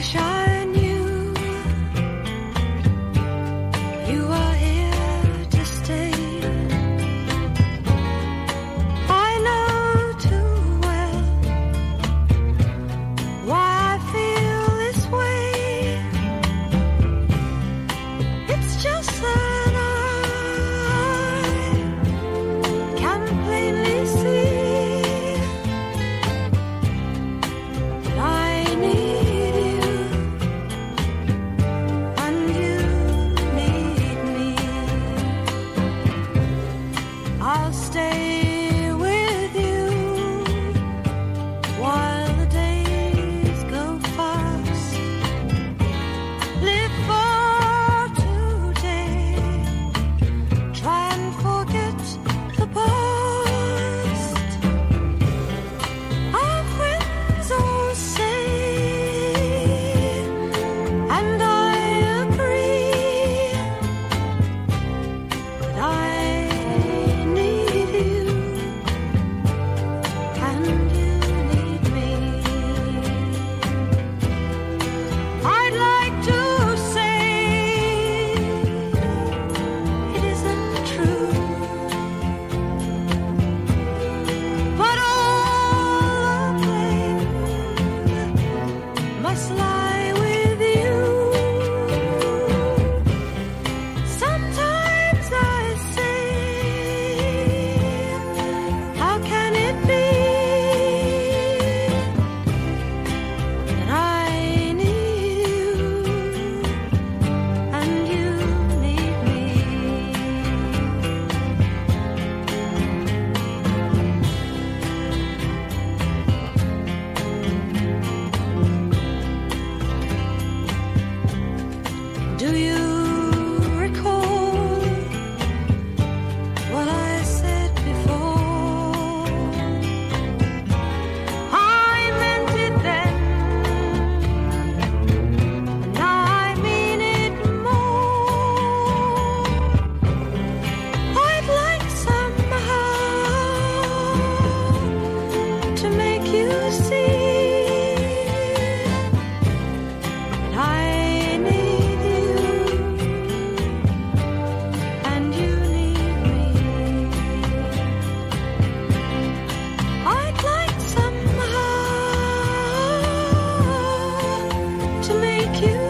wish I stay. you. you.